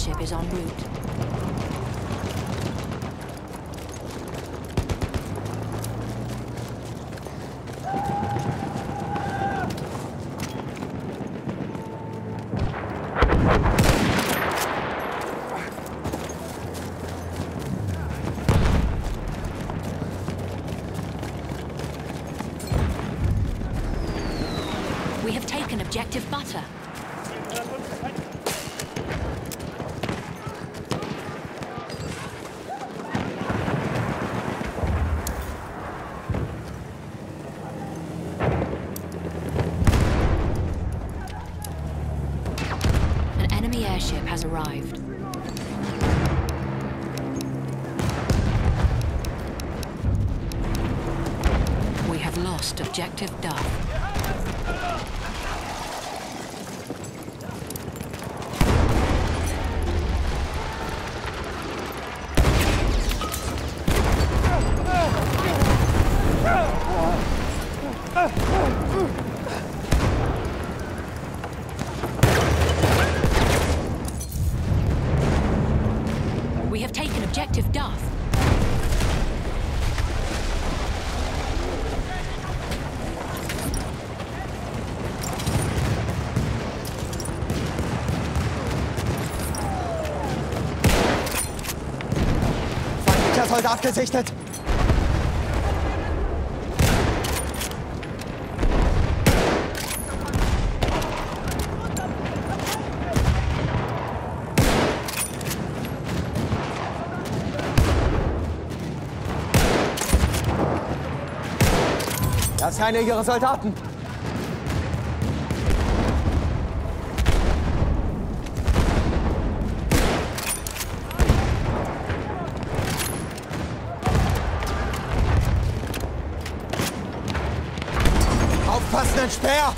airship is en route. We have taken objective butter. Airship has arrived. We have lost objective Duff. Objective Duff. Soldat gesichtet. Das ist einer ihrer Soldaten. Aufpassen, ein Speer!